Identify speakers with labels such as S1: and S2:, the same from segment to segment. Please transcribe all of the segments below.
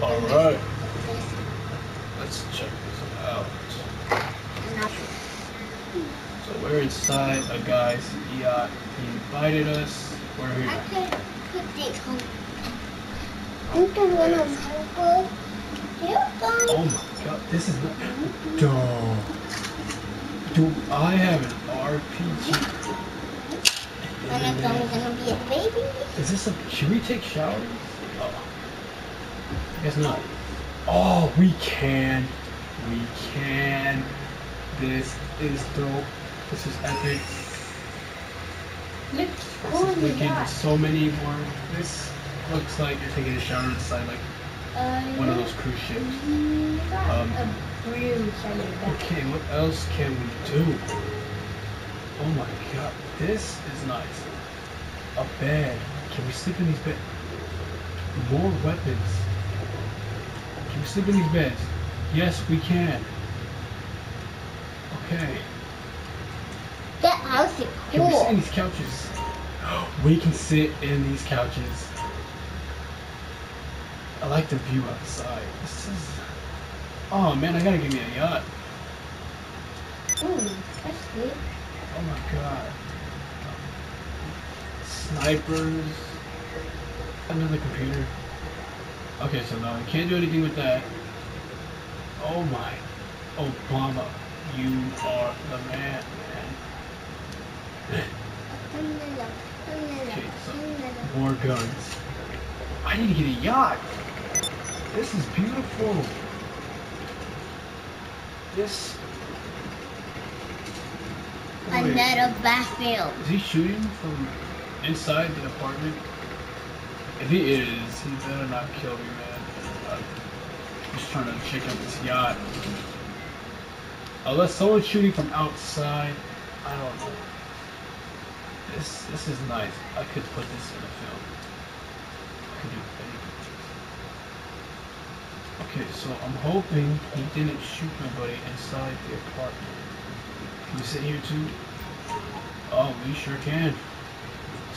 S1: Alright. Let's check this out. So we're inside a guy's yacht. He invited us. We're
S2: I
S1: here.
S2: could put this on. I'm. Here
S1: Oh my god, this is not. Duh. Do I have an RPG?
S2: And I'm gonna be a baby.
S1: Is this a. Should we take showers? Oh. I guess not. Oh, we can. We can. This is dope. This is epic.
S2: Let's
S1: This
S2: go
S1: is
S2: in the
S1: So many more. This looks like you're taking a shower inside like
S2: Uh,
S1: one of those cruise ships. Um,
S2: a bruise on.
S1: Okay, what else can we do? Oh my god, this is nice. A bed. Can we sleep in these beds? More weapons. Can sleep in these beds? Yes, we can. Okay.
S2: That house is
S1: Can we sit in these couches? We can sit in these couches. I like the view outside. This is. Oh man, I gotta give me a yacht.
S2: Ooh, that's good.
S1: Oh my god. Snipers. Another computer. Okay, so now we can't do anything with that. Oh my. Obama. You are the man, man. Okay, so more guns. I need to get a yacht. This is beautiful. This.
S2: Another battlefield.
S1: Is he shooting from inside the apartment? If he is, he better not kill me, man. I'm just trying to check out this yacht. Unless someone's shooting from outside, I don't know. This this is nice. I could put this in a film. I could do anything. Okay, so I'm hoping he didn't shoot nobody inside the apartment. Can we sit here too? Oh, we sure can.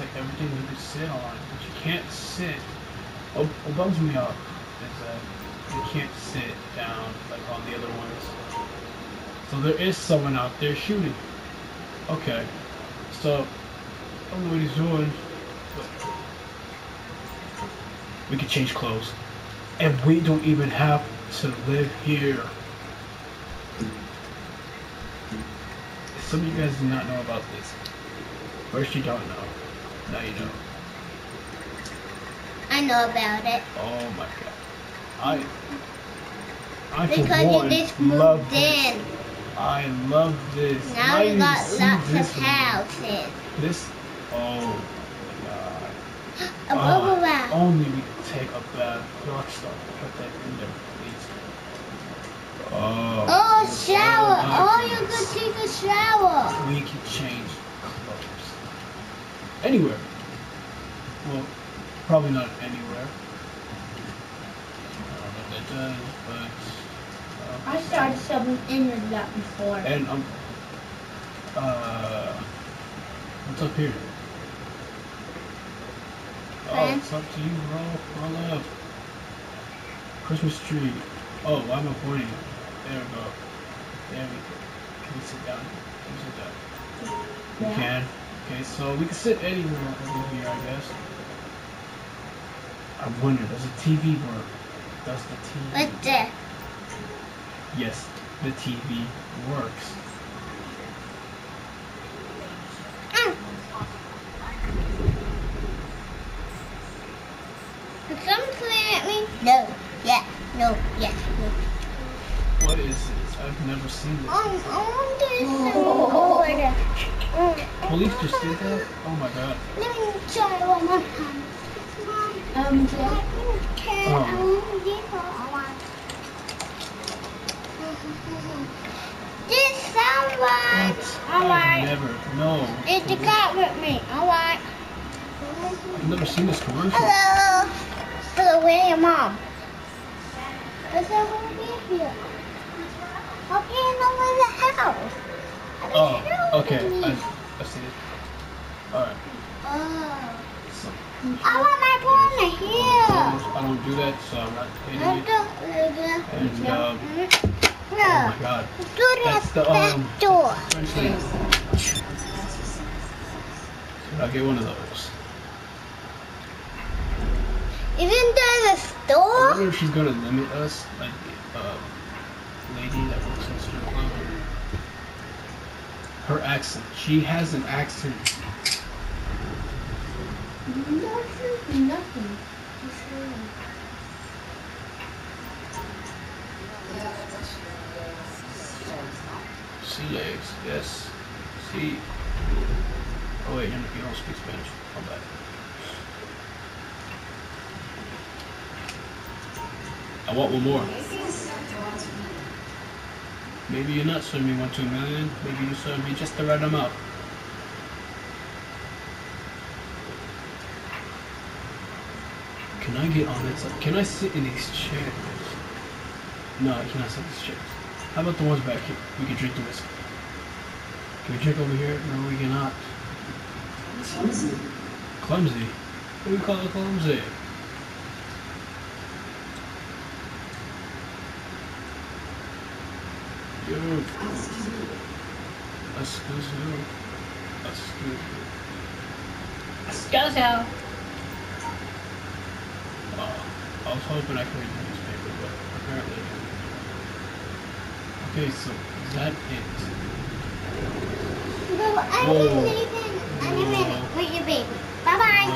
S1: Like everything you could sit on, but you can't sit. Oh. What, what bums me up is that you can't sit down like on the other ones. So there is someone out there shooting. Okay, so I don't know what he's doing, but we can change clothes, and we don't even have to live here. Some of you guys do not know about this. First you don't know. Now you know.
S2: I know about it.
S1: Oh my god. I I for
S2: Because you
S1: one
S2: just
S1: love
S2: moved
S1: this.
S2: in.
S1: I love this.
S2: Now
S1: I
S2: you got lots of
S1: one.
S2: houses.
S1: This oh my god.
S2: A bubble wrap.
S1: Only we could take a bath. Rockstar, put that in there, please. Oh.
S2: Oh, shower.
S1: Oh my
S2: Oh, you could take a shower.
S1: we can change. Anywhere. Well, probably not anywhere. I don't know what that does, but. uh,
S2: I started something in the yacht before.
S1: And um. Uh. What's up here? Oh, it's up to you, bro. Roll up. Christmas tree. Oh, why am I pointing? There we go. There we go. Can we sit down? Can we sit down? We
S2: Yeah.
S1: can. Okay, so we can sit anywhere over here, I guess. I wonder, does the TV work? Does the TV?
S2: Right there.
S1: Yes, the TV works.
S2: Mm. Is someone playing at me? No. Yeah. No. Yeah. No.
S1: What is this? I've never seen this.
S2: Um, I want this oh.
S1: Police just did that? Oh my god.
S2: Let me try one more time. Um, yeah.
S1: Oh.
S2: I this one. I want. Someone. I want.
S1: never. No.
S2: It's the cat with me. I want.
S1: I've never seen this commercial.
S2: Hello. Hello, where's your mom? I said, we'll be here. I'll be in the house. I mean,
S1: Oh, okay. I, I see it. Alright.
S2: Oh.
S1: So,
S2: I want my corner here.
S1: I I don't do that, so I'm not hitting it. And, um,
S2: Look.
S1: oh my god.
S2: Do
S1: That's
S2: that
S1: the,
S2: back
S1: um,
S2: door.
S1: French. I'll get one of those.
S2: Isn't there a store?
S1: I wonder if she's gonna limit us, like the that works club. Her accent. She has an accent.
S2: Nothing. Nothing.
S1: Sea legs, yes. See. Oh wait, you don't speak Spanish. How bad. I want one more. Maybe you're not swimming one two million. Maybe you swim me just the right amount. Can I get on it? Can I sit in these chairs? No, I cannot sit in these chairs. How about the ones back here? We can drink the whiskey. Can we drink over here? No, we cannot. Clumsy. Clumsy. What do we call it clumsy? Yo. Excuse you. Excuse you.
S2: Scozo.
S1: Uh, I was hoping I could read the newspaper, but apparently I didn't. Okay, so is that it?
S2: Well, I'm
S1: Whoa.
S2: leaving any minute with your baby. Bye bye.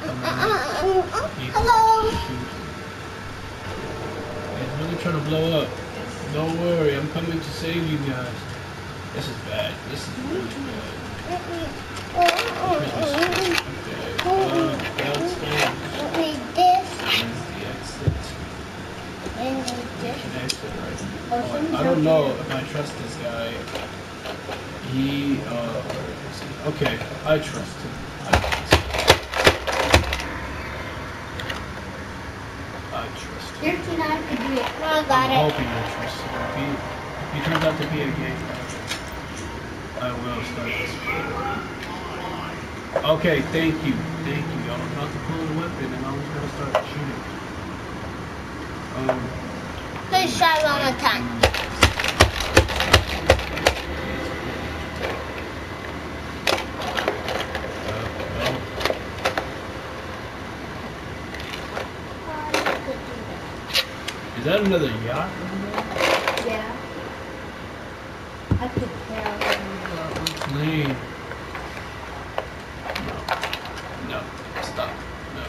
S1: But,
S2: Uh, uh, uh, uh,
S1: he-
S2: hello.
S1: shoot. He's really trying to blow up. Don't worry, I'm coming to save you guys. This is bad. This is really bad. Christmas. Okay. Uh, downstairs.
S2: This
S1: the exit? An right? I don't know if I trust this guy. He, uh? Okay, I trust him. I trust him. I trust him.
S2: You're too nice to do it. I
S1: I'm
S2: got it.
S1: hoping I trust him. If he, if he turns out to be a gay guy, I will start this. Okay, thank you. Thank you. I was about to pull a weapon and I was gonna start shooting. Um,
S2: Let's try one more time.
S1: uh, well, is that another yacht?
S2: Yeah. I could tell.
S1: Lane. No. No. Stop. No.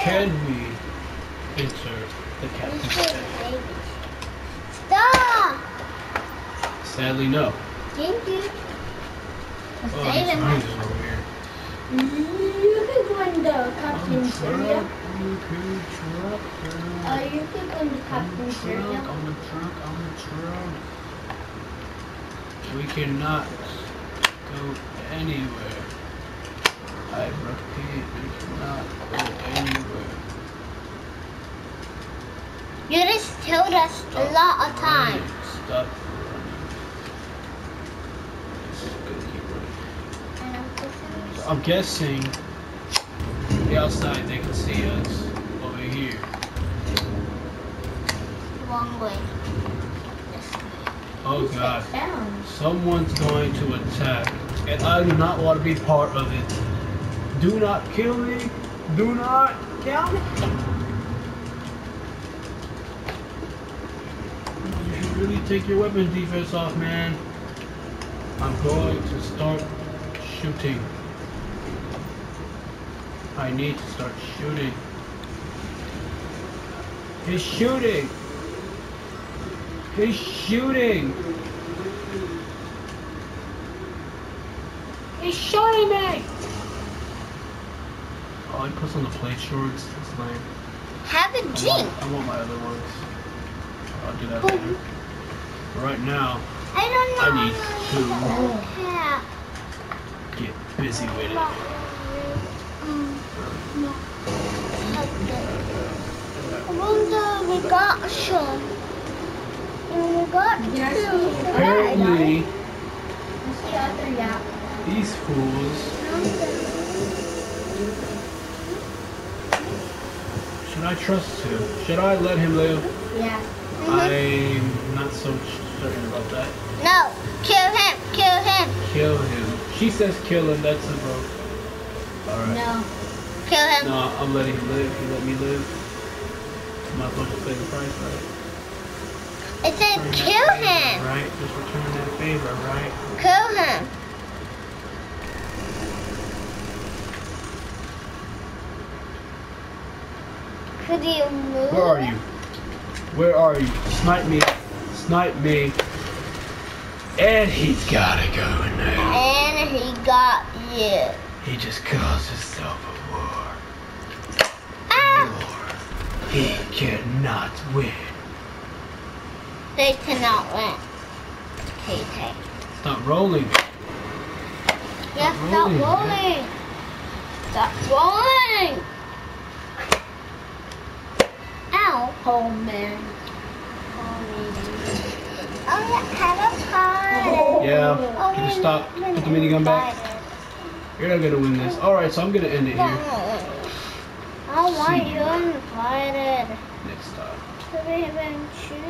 S1: Can we enter the captain's tent?
S2: Stop!
S1: Sadly, no.
S2: Thank you.
S1: Oh,
S2: Save
S1: these
S2: him.
S1: lines are weird.
S2: You can go in the
S1: On the
S2: captain's area. Uh, you can go in the
S1: on the
S2: captain's
S1: truck,
S2: area.
S1: on the truck, on the truck. We cannot go anywhere. I repeat, we cannot go anywhere.
S2: You just told us a lot of times.
S1: Stop I'm guessing the outside they can see us over here.
S2: Wrong way.
S1: Oh god. Someone's going to attack, and I do not want to be part of it. Do not kill me. Do not kill me. You should really take your weapons defense off, man. I'm going to start shooting. I need to start shooting. He's shooting. He's shooting. He's shooting me. Oh, he puts on the plate shorts. That's lame.
S2: Have a drink.
S1: want, I want my other ones. I'll do that later. But right now,
S2: I don't know.
S1: I need to
S2: Yeah.
S1: get busy with it.
S2: Mm, no. I wonder we got some. And we got two.
S1: Apparently,
S2: What's the other yeah?
S1: these fools Should I trust him? Should I let him live?
S2: Yeah.
S1: I'm not so certain about that.
S2: No, kill him, kill him.
S1: Kill him. She says kill him. That's a vote. All right.
S2: No. Kill him.
S1: No, I'm letting him live. You let me live. Might as well pay the price, right?
S2: It said
S1: Return that
S2: kill
S1: favor,
S2: him.
S1: Right? Just return that favor, right?
S2: Kill him. Could you move?
S1: Where are you? Where are you? Snipe me. Snipe me. And he's gotta go now.
S2: And he got you.
S1: He just calls himself a war. He cannot win.
S2: They cannot win. Okay, okay.
S1: Stop rolling.
S2: Yeah,
S1: Stop rolling,
S2: rolling. Stop rolling. Ow, oh man. Oh, yeah, have a.
S1: Yeah.
S2: Oh,
S1: Can you
S2: oh,
S1: stop? Put the minigun back. You're not gonna win this. Alright, so I'm gonna end it here.
S2: I want you invited.
S1: Next time.
S2: To be.